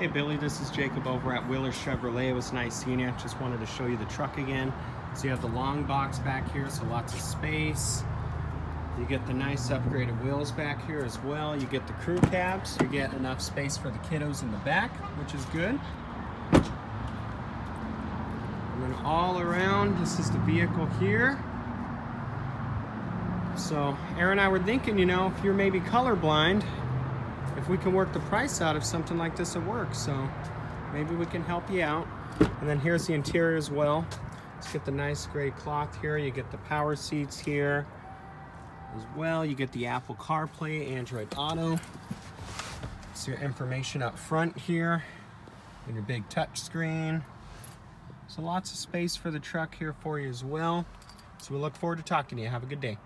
Hey Billy, this is Jacob over at Wheeler Chevrolet. It was nice seeing you. Just wanted to show you the truck again. So you have the long box back here, so lots of space. You get the nice upgraded wheels back here as well. You get the crew cabs. You get enough space for the kiddos in the back, which is good. And then all around, this is the vehicle here. So Aaron and I were thinking, you know, if you're maybe colorblind, if we can work the price out of something like this at work. So maybe we can help you out. And then here's the interior as well. Let's get the nice gray cloth here. You get the power seats here as well. You get the Apple CarPlay, Android Auto. So your information up front here and your big touch screen. So lots of space for the truck here for you as well. So we look forward to talking to you. Have a good day.